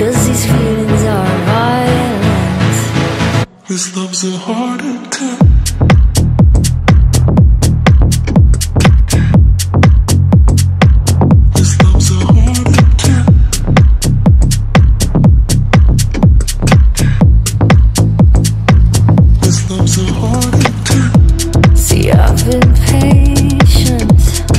Cause these feelings are violent. This love's a heart attack See, I've been patient.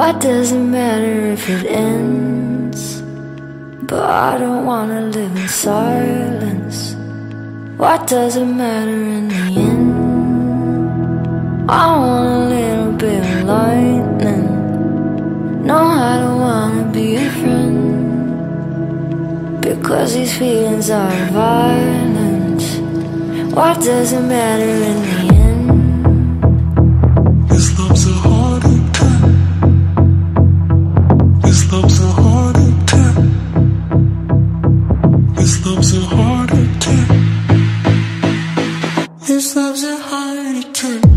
What does it matter if it ends? But I don't wanna live in silence. What does it matter in the end? I want a little bit of lightning. No, I don't wanna be a friend. Because these feelings are violent. What does it matter in the end? love's a heart attack.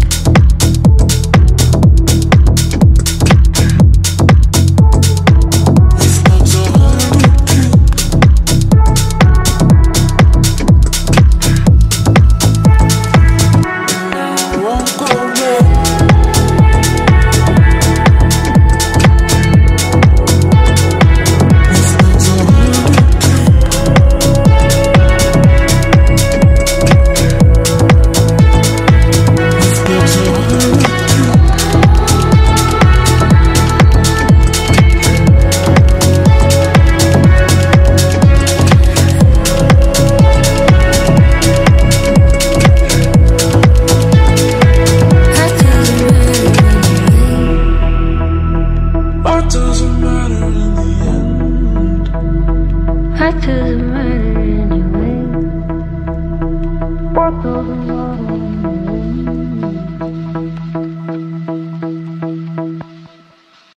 cut to the murder anyway. Walk water.